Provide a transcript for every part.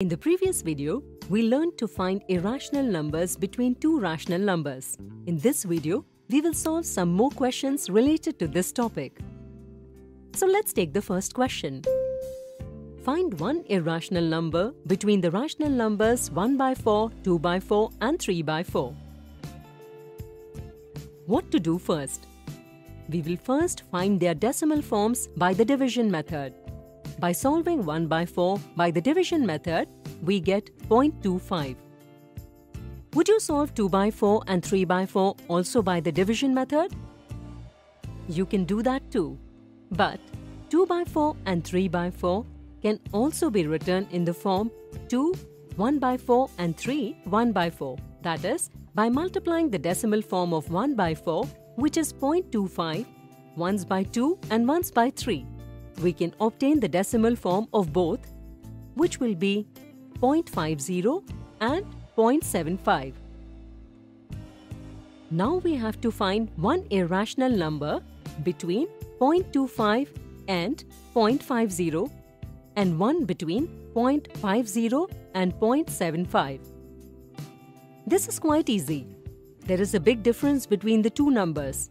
In the previous video, we learned to find irrational numbers between two rational numbers. In this video, we will solve some more questions related to this topic. So let's take the first question. Find one irrational number between the rational numbers 1 by 4, 2 by 4 and 3 by 4. What to do first? We will first find their decimal forms by the division method. By solving 1 by 4 by the division method, we get 0.25. Would you solve 2 by 4 and 3 by 4 also by the division method? You can do that too. But 2 by 4 and 3 by 4 can also be written in the form 2, 1 by 4 and 3, 1 by 4. That is, by multiplying the decimal form of 1 by 4, which is 0.25, ones by 2 and ones by 3 we can obtain the decimal form of both, which will be 0.50 and 0.75. Now we have to find one irrational number between 0.25 and 0.50 and one between 0.50 and 0.75. This is quite easy. There is a big difference between the two numbers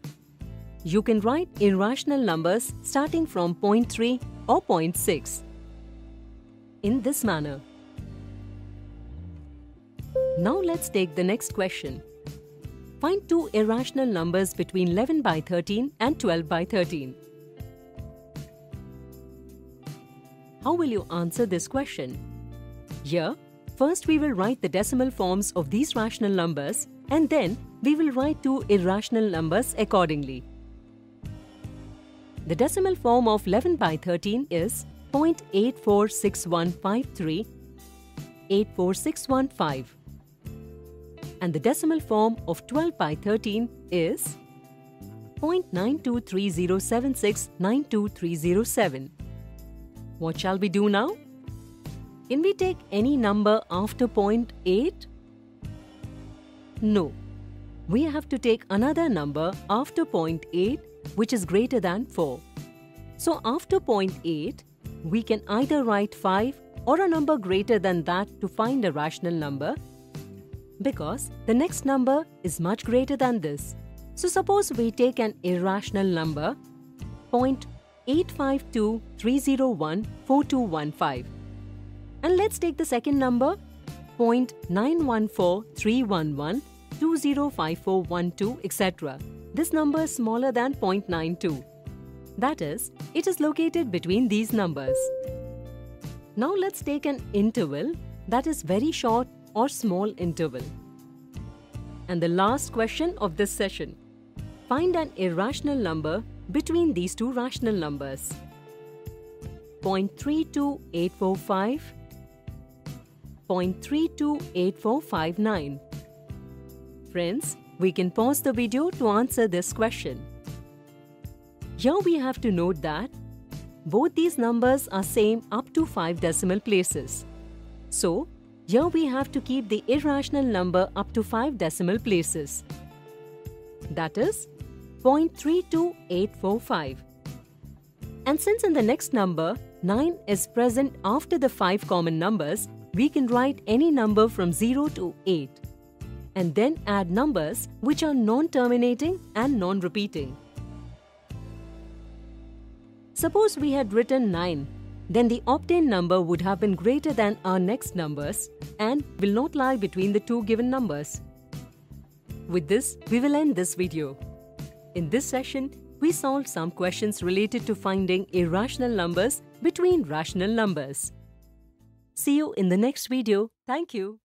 you can write irrational numbers starting from 0.3 or 0.6 in this manner. Now let's take the next question. Find two irrational numbers between 11 by 13 and 12 by 13. How will you answer this question? Here, first we will write the decimal forms of these rational numbers and then we will write two irrational numbers accordingly. The decimal form of 11 by 13 is 0.846153 84615 and the decimal form of 12 by 13 is 0.923076923007. What shall we do now? Can we take any number after 0.8? No. We have to take another number after 0.8 which is greater than 4. So after 0.8, we can either write 5 or a number greater than that to find a rational number because the next number is much greater than this. So suppose we take an irrational number 0.8523014215 and let's take the second number 0.914311205412 etc this number is smaller than 0.92. That is, it is located between these numbers. Now let's take an interval that is very short or small interval. And the last question of this session. Find an irrational number between these two rational numbers. 0.32845 0.328459 Friends, we can pause the video to answer this question. Here we have to note that both these numbers are same up to 5 decimal places. So, here we have to keep the irrational number up to 5 decimal places. That is 0.32845. And since in the next number, 9 is present after the 5 common numbers, we can write any number from 0 to 8 and then add numbers which are non-terminating and non-repeating. Suppose we had written 9, then the obtained number would have been greater than our next numbers and will not lie between the two given numbers. With this, we will end this video. In this session, we solved some questions related to finding irrational numbers between rational numbers. See you in the next video. Thank you.